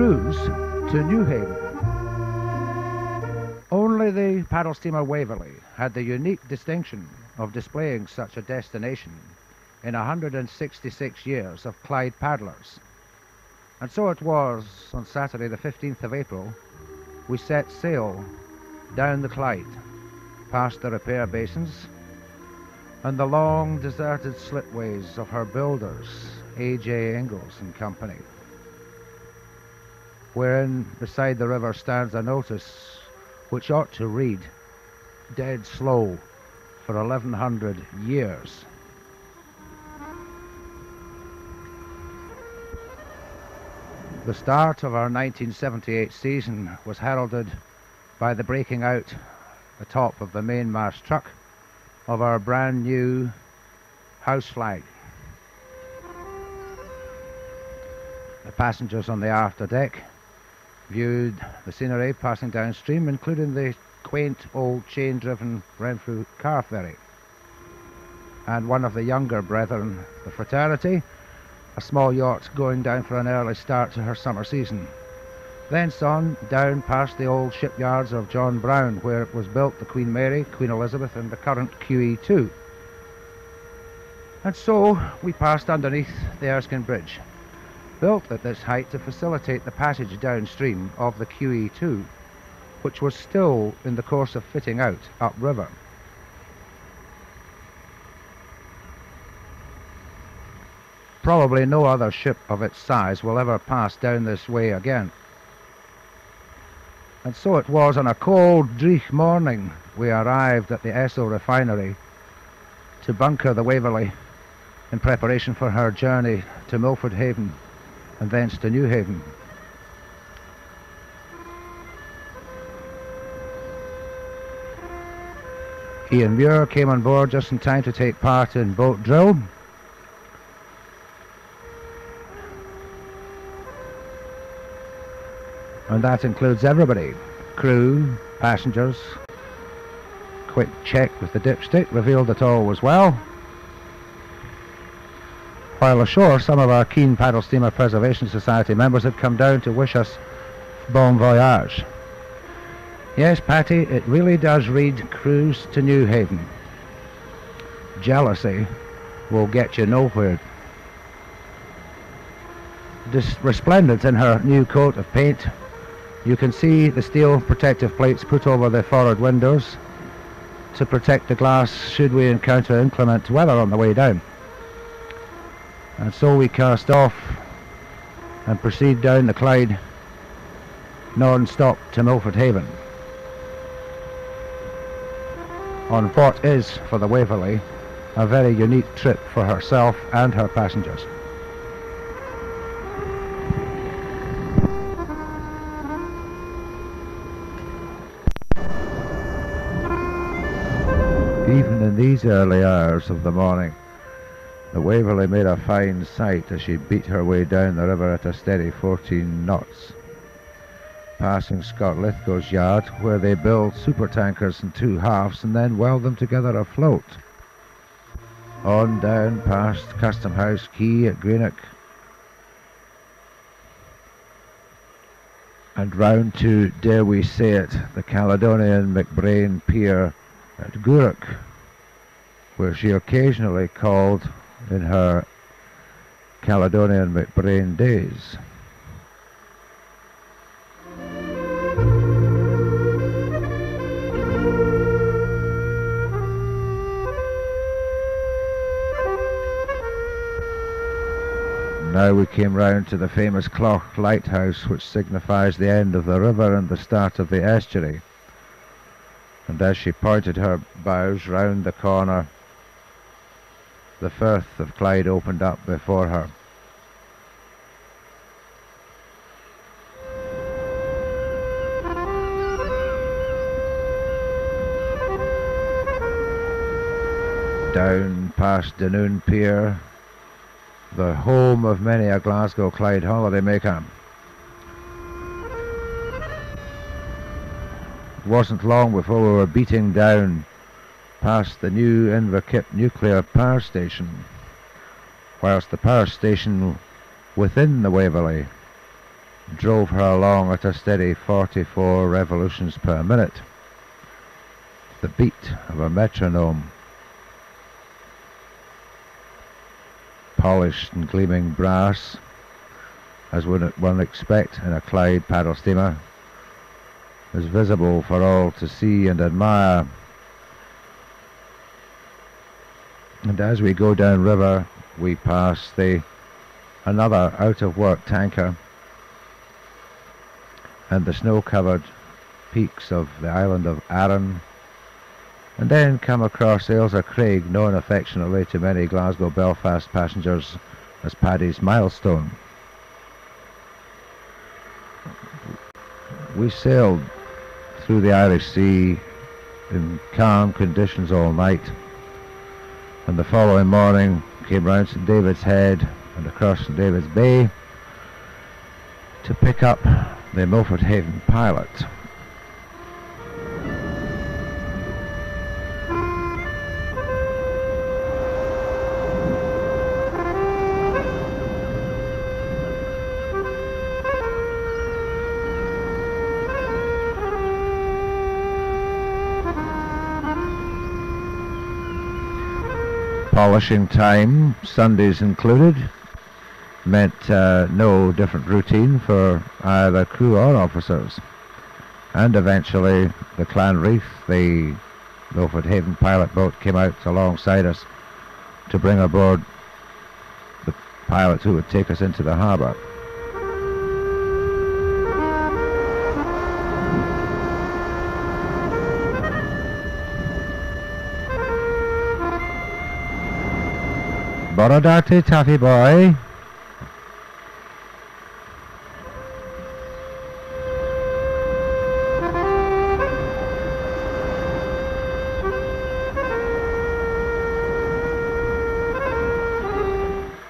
cruise to Newhaven. Only the paddle steamer Waverley had the unique distinction of displaying such a destination in 166 years of Clyde paddlers. And so it was on Saturday, the 15th of April, we set sail down the Clyde, past the repair basins and the long deserted slipways of her builders, A.J. Inglis and Company, wherein beside the river stands a notice which ought to read, Dead slow for 1100 years. The start of our 1978 season was heralded by the breaking out atop of the mainmast truck of our brand new house flag. The passengers on the after deck viewed the scenery passing downstream, including the quaint old chain-driven Renfrew car ferry. And one of the younger brethren, the fraternity, a small yacht going down for an early start to her summer season. Thence on down past the old shipyards of John Brown, where it was built the Queen Mary, Queen Elizabeth, and the current QE2. And so we passed underneath the Erskine Bridge, built at this height to facilitate the passage downstream of the QE2, which was still in the course of fitting out upriver. Probably no other ship of its size will ever pass down this way again. And so it was on a cold, dreich morning we arrived at the Esso refinery to bunker the Waverley in preparation for her journey to Milford Haven and thence to Newhaven. Ian Muir came on board just in time to take part in boat drill. And that includes everybody crew, passengers. Quick check with the dipstick revealed that all was well. While ashore, some of our keen Paddle Steamer Preservation Society members had come down to wish us bon voyage. Yes, Patty, it really does read cruise to Newhaven. Jealousy will get you nowhere. Dis- resplendent in her new coat of paint, you can see the steel protective plates put over the forward windows to protect the glass should we encounter inclement weather on the way down. And so we cast off and proceed down the Clyde non-stop to Milford Haven. On what is, for the Waverley, a very unique trip for herself and her passengers. Even in these early hours of the morning, the Waverley made a fine sight as she beat her way down the river at a steady 14 knots. Passing Scott Lithgow's yard, where they build supertankers in two halves and then weld them together afloat. On down past Custom House Quay at Greenock, and round to, dare we say it, the Caledonian MacBrayne Pier at Gourock, where she occasionally called in her Caledonian MacBrayne days. Now we came round to the famous Cloch Lighthouse, which signifies the end of the river and the start of the estuary. And as she pointed her bows round the corner, the Firth of Clyde opened up before her. Down past Dunoon Pier, the home of many a Glasgow Clyde holidaymaker. It wasn't long before we were beating down past the new Inverkip nuclear power station, whilst the power station within the Waverley drove her along at a steady 44 revolutions per minute. The beat of a metronome. Polished and gleaming brass, as one would one expect in a Clyde paddle steamer, was visible for all to see and admire. And as we go down river, we pass the another out-of-work tanker. And the snow-covered peaks of the island of Arran, and then come across Ailsa Craig, known affectionately to many Glasgow Belfast passengers as Paddy's milestone. We sailed through the Irish Sea in calm conditions all night, and the following morning came round St David's Head and across St David's Bay to pick up the Milford Haven pilot. Polishing time, Sundays included, meant uh, no different routine for either crew or officers. And eventually the Clanreef, the Milford Haven pilot boat came out alongside us to bring aboard the pilots who would take us into the harbour. Borodati Taffy Boy.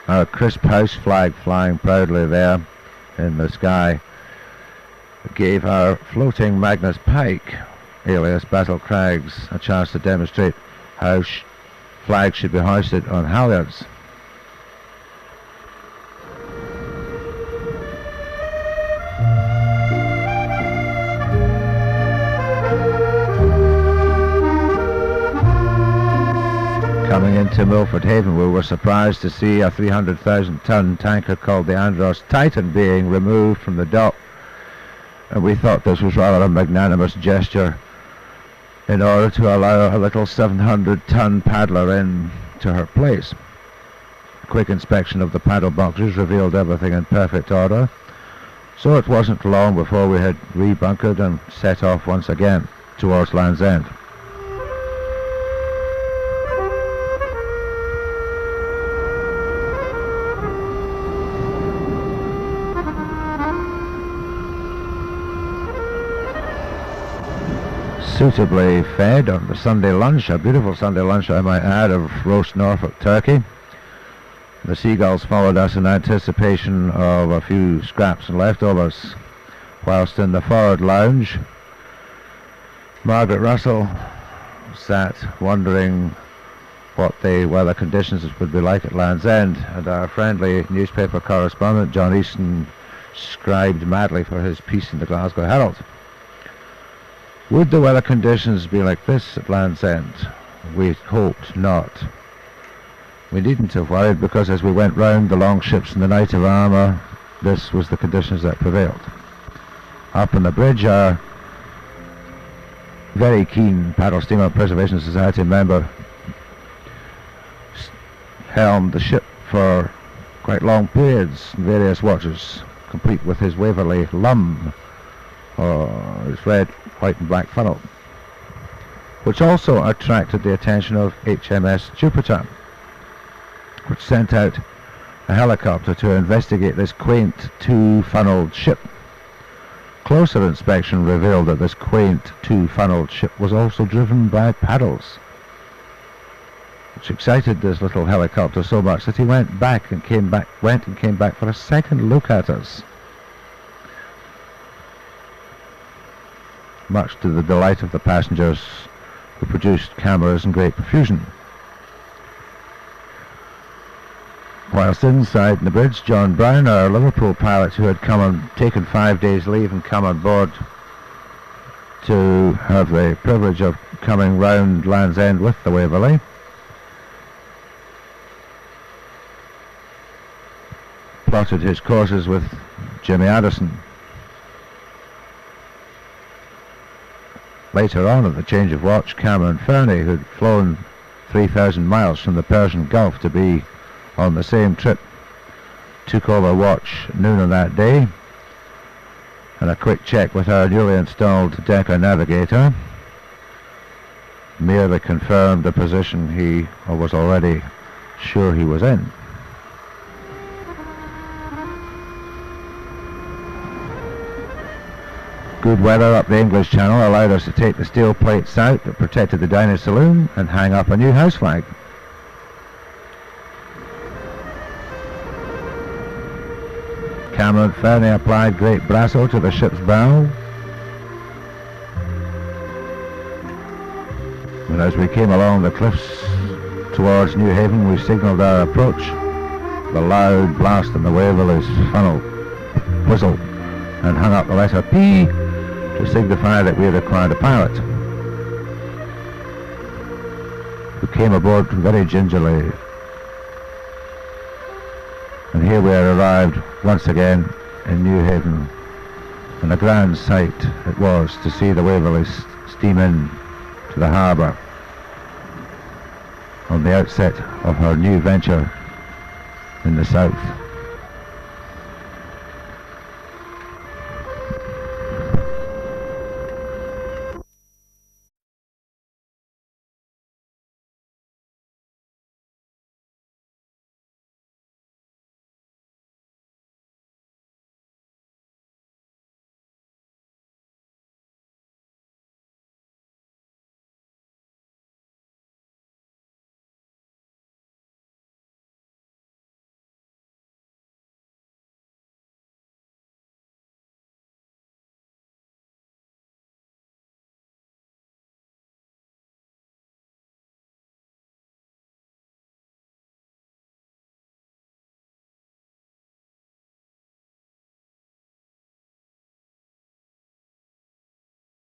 A crisp house flag flying proudly there in the sky gave our floating Magnus Pyke, alias Battle Craggs, a chance to demonstrate how flags should be hoisted on halyards. Into Milford Haven, we were surprised to see a 300,000 ton tanker called the Andros Titan being removed from the dock. And we thought this was rather a magnanimous gesture in order to allow a little 700 ton paddler in to her place. A quick inspection of the paddle boxes revealed everything in perfect order. So it wasn't long before we had rebunkered and set off once again towards Land's End. Suitably fed on the Sunday lunch, a beautiful Sunday lunch I might add of roast Norfolk turkey. The seagulls followed us in anticipation of a few scraps and leftovers, whilst in the forward lounge Margaret Russell sat wondering what the weather conditions would be like at Land's End, and our friendly newspaper correspondent John Easton scribed madly for his piece in the Glasgow Herald. Would the weather conditions be like this at Land's End? We hoped not. We needn't have worried because as we went round the longships and the Knight of Armour, this was the conditions that prevailed. Up on the bridge, our very keen Paddle Steamer Preservation Society member helmed the ship for quite long periods in various watches, complete with his Waverley Lum, or his red white and black funnel, which also attracted the attention of HMS Jupiter, which sent out a helicopter to investigate this quaint two-funneled ship. Closer inspection revealed that this quaint two-funneled ship was also driven by paddles, which excited this little helicopter so much that he went back and came back, went and came back for a second look at us. Much to the delight of the passengers who produced cameras in great profusion. Whilst inside the bridge, John Brown, our Liverpool pilot who had come and taken five days leave and come on board to have the privilege of coming round Land's End with the Waverley, plotted his courses with Jimmy Addison. Later on at the change of watch, Cameron Fernie, who'd flown 3,000 miles from the Persian Gulf to be on the same trip, took over watch noon of that day, and a quick check with our newly installed Decca navigator merely confirmed the position he was already sure he was in. Good weather up the English Channel allowed us to take the steel plates out that protected the dining saloon and hang up a new house flag. Cameron Fernie applied great brasso to the ship's bow. And as we came along the cliffs towards Newhaven, we signalled our approach. The loud blast in the Waverley's funnel whistled and hung up the letter P to signify that we had acquired a pilot who came aboard very gingerly. And here we are arrived once again in Newhaven, and a grand sight it was to see the Waverley steam in to the harbour on the outset of her new venture in the south.